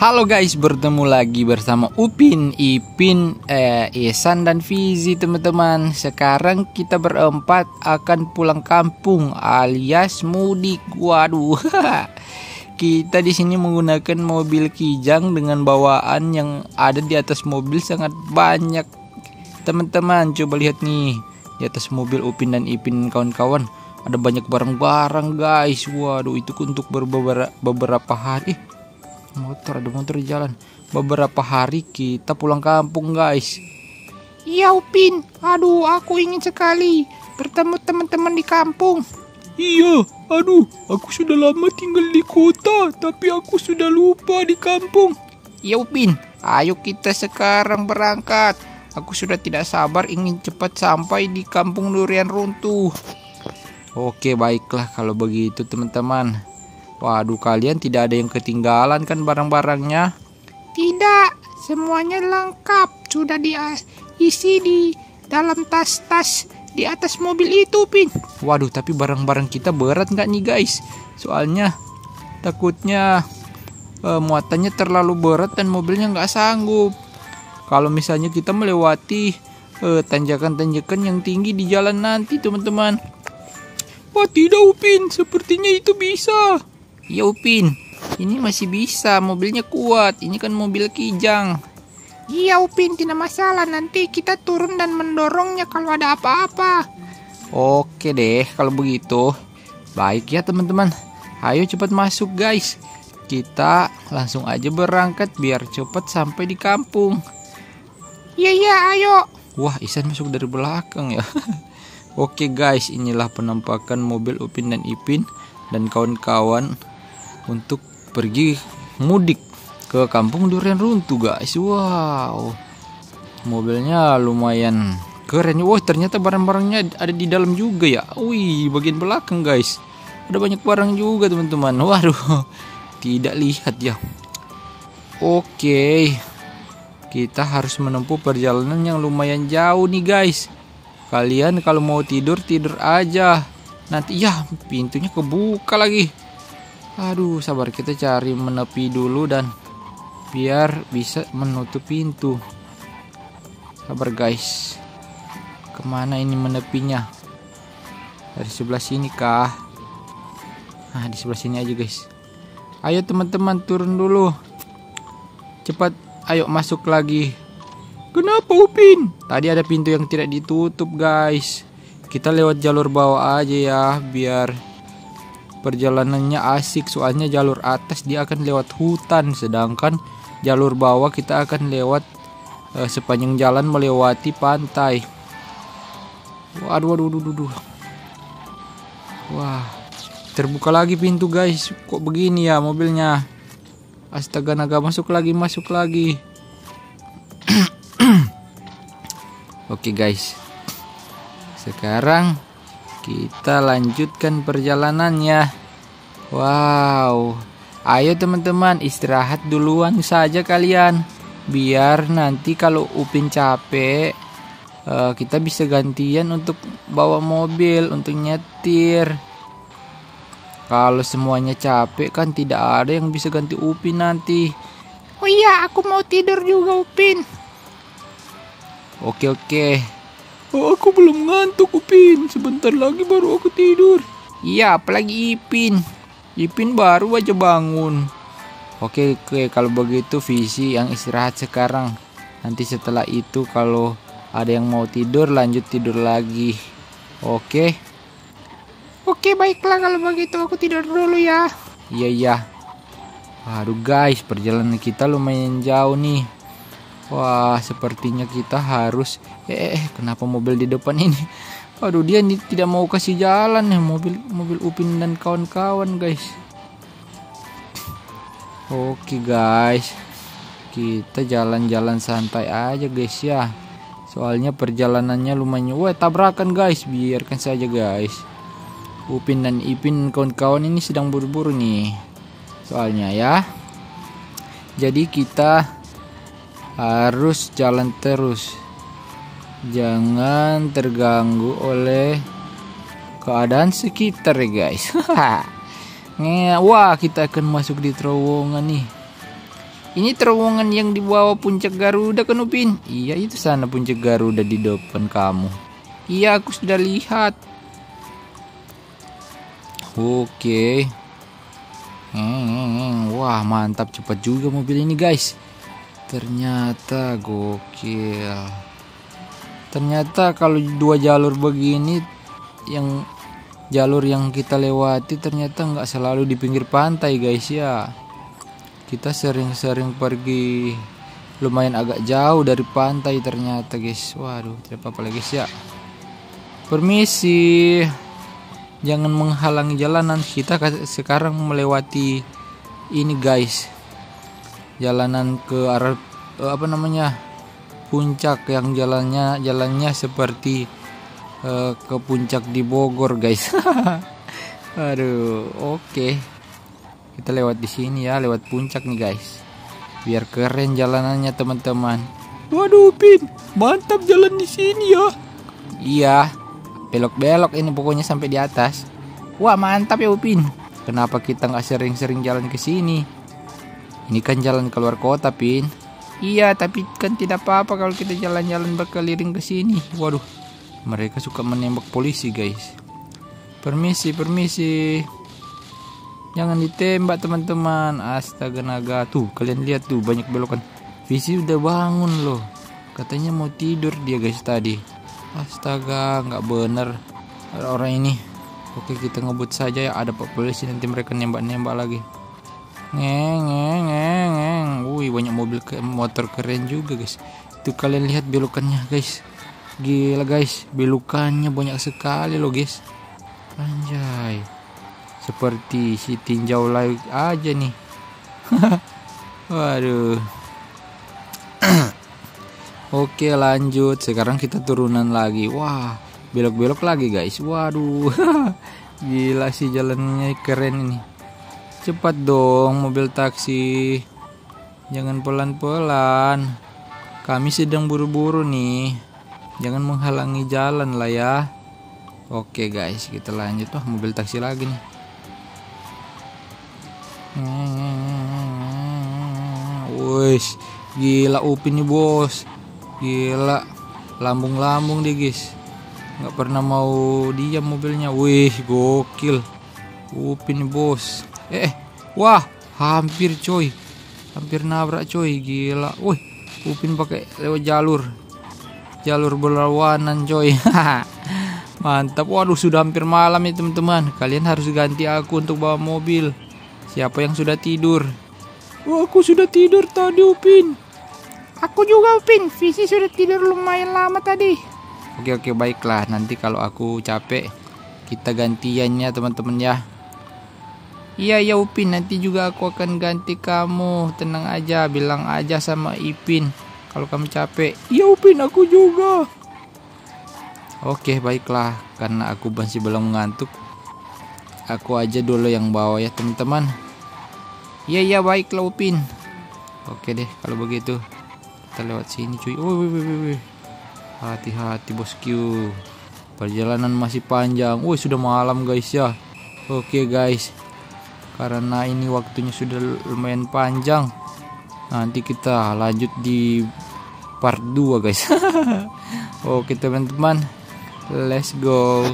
Halo guys, bertemu lagi bersama Upin, Ipin, eh, Ihsan dan Fizi teman-teman. Sekarang kita berempat akan pulang kampung alias mudik. Waduh, kita di sini menggunakan mobil kijang dengan bawaan yang ada di atas mobil sangat banyak. Teman-teman, coba lihat nih di atas mobil Upin dan Ipin kawan-kawan ada banyak barang-barang guys. Waduh, itu untuk beberapa beberapa hari. Eh, motor ada motor di jalan beberapa hari kita pulang kampung guys Iya Upin, aduh aku ingin sekali bertemu teman-teman di kampung. Iya, aduh, aku sudah lama tinggal di kota, tapi aku sudah lupa di kampung. Iya Upin, ayo kita sekarang berangkat. Aku sudah tidak sabar ingin cepat sampai di kampung durian runtuh. Oke baiklah kalau begitu teman-teman Waduh kalian tidak ada yang ketinggalan kan barang-barangnya Tidak, semuanya lengkap. Sudah diisi di dalam tas-tas di atas mobil itu, Pin. Waduh tapi barang-barang kita berat nggak nih guys Soalnya takutnya eh, muatannya terlalu berat dan mobilnya nggak sanggup Kalau misalnya kita melewati eh, tanjakan-tanjakan yang tinggi di jalan nanti teman-teman Wah tidak Upin, sepertinya itu bisa. Ya Upin, ini masih bisa, mobilnya kuat. Ini kan mobil kijang. Iya Upin, tidak masalah. Nanti kita turun dan mendorongnya kalau ada apa-apa. Oke deh kalau begitu. Baik ya teman-teman. Ayo cepat masuk guys. Kita langsung aja berangkat biar cepat sampai di kampung. Iya iya, ayo. Wah Isan masuk dari belakang ya. Oke guys. Inilah penampakan mobil Upin dan Ipin Dan kawan-kawan Untuk pergi mudik ke kampung durian runtuh guys. Wow. Mobilnya lumayan keren. Wah ternyata barang-barangnya ada di dalam juga ya. Wih bagian belakang guys. Ada banyak barang juga teman-teman. Waduh Tidak lihat ya. Oke. Kita harus menempuh perjalanan yang lumayan jauh nih guys. Kalian kalau mau tidur tidur aja. Nanti ya pintunya kebuka lagi. Aduh, sabar kita cari menepi dulu dan biar bisa menutup pintu. Sabar guys. Ke mana ini menepinya? Dari sebelah sini kah? Nah, di sebelah sini aja guys. Ayo teman-teman turun dulu. Cepat, ayo masuk lagi. Kenapa Upin? Tadi ada pintu yang tidak ditutup, guys. Kita lewat jalur bawah aja ya, biar perjalanannya asik. Soalnya jalur atas dia akan lewat hutan, sedangkan jalur bawah kita akan lewat eh, sepanjang jalan melewati pantai. Waduh, waduh, waduh, waduh. Wah, terbuka lagi pintu, guys. Kok begini ya mobilnya? Astaga, naga masuk lagi, masuk lagi. Oke guys Sekarang Kita lanjutkan perjalanannya. Wow. Ayo teman-teman istirahat duluan saja kalian. Biar nanti kalau Upin capek uh, Kita bisa gantian untuk bawa mobil Untuk nyetir. Kalau semuanya capek kan tidak ada yang bisa ganti Upin nanti. Oh iya, aku mau tidur juga, Upin. Oke oke Oh, aku belum ngantuk Upin. Sebentar lagi baru aku tidur. Iya apalagi Ipin. Ipin baru aja bangun. Oke oke kalau begitu visi yang istirahat sekarang. Nanti setelah itu kalau ada yang mau tidur lanjut tidur lagi. Oke? Oke, baiklah kalau begitu. Aku tidur dulu ya. iya iya. Waduh guys perjalanan kita lumayan jauh nih Wah sepertinya kita harus Eh eh, kenapa mobil di depan ini? Waduh dia nih tidak mau kasih jalan ya mobil mobil Upin dan kawan-kawan guys. Oke guys. Kita jalan-jalan santai aja guys ya. Soalnya perjalanannya lumayan Wah tabrakan guys. Biarkan saja guys. Upin dan Ipin kawan-kawan ini sedang buru-buru nih Soalnya ya. Jadi kita Harus jalan terus Jangan terganggu oleh Keadaan sekitar ya guys Wah kita akan masuk di terowongan nih Ini terowongan yang di bawah puncak Garuda kan Upin? Iya itu sana puncak Garuda di depan kamu. Iya aku sudah lihat. Oke. Hmm, wah mantap cepat juga mobil ini guys. Ternyata gokil. Ternyata kalau dua jalur begini yang jalur yang kita lewati ternyata nggak selalu di pinggir pantai guys ya. Kita sering-sering pergi lumayan agak jauh dari pantai ternyata guys. Waduh tidak apa-apa lagi guys ya. Permisi. Jangan menghalangi jalanan. Kita sekarang melewati ini guys jalanan ke arah eh, apa namanya puncak yang jalannya jalannya seperti uh, ke puncak di Bogor guys. Aduh oke. Okay kita lewat di sini ya lewat puncak nih guys. Biar keren jalanannya teman-teman. Waduh Pin. Mantap jalan di sini ya. Iya belok-belok ini pokoknya sampai di atas. Wah mantap ya Upin. Kenapa kita nggak sering-sering jalan ke sini ini kan jalan keluar kota Pin iya tapi kan tidak apa-apa kalau kita jalan-jalan berkeliling ke sini waduh mereka suka menembak polisi guys permisi permisi Jangan ditembak teman-teman. Astaga naga. Tuh kalian lihat tuh banyak belokan. Visi udah bangun loh. Katanya mau tidur dia guys tadi. Astaga nggak bener orang ini. Oke kita ngebut saja ya. Ada polisi nanti mereka nembak-nembak lagi. Ngeng ngeng. Wih banyak mobil ke motor keren juga guys. Tuh kalian lihat belokannya guys. Gila guys, belokannya banyak sekali loh guys. Anjay. Seperti si tinjau layu aja nih. Waduh. Oke lanjut. Sekarang kita turunan lagi. Wah belok-belok lagi guys. Waduh. Gila sih jalannya keren ini cepat dong mobil taksi jangan pelan-pelan kami sedang buru-buru nih jangan menghalangi jalan lah ya Oke guys kita lanjut wah mobil taksi lagi nih Wes, gila Upin nih bos. Gila, lambung-lambung deh guys. Nggak pernah mau diam mobilnya. Wih, gokil. Upin nih bos. Eh, wah, hampir coy. Hampir nabrak coy, gila. Wih, Upin pakai lewat jalur. Jalur berlawanan coy. Mantap. Waduh, sudah hampir malam nih teman-teman. Kalian harus ganti aku untuk bawa mobil. Siapa yang sudah tidur? Oh, aku sudah tidur tadi, Upin. Aku juga, Upin. Visi sudah tidur lumayan lama tadi. Oke, oke, baiklah. Nanti kalau aku capek, kita gantiannya, teman-teman ya. Iya, ya Upin. Nanti juga aku akan ganti kamu. Tenang aja, bilang aja sama Ipin kalau kamu capek. Iya, Upin, aku juga. Oke, baiklah. Karena aku masih belum ngantuk, aku aja dulu yang bawa ya teman-teman iya iya baiklah Upin oke deh kalau begitu kita lewat sini cuy hati-hati bosku perjalanan masih panjang wih sudah malam guys ya oke guys karena ini waktunya sudah lumayan panjang. Nanti kita lanjut di part 2 guys. Oke teman-teman. Let's go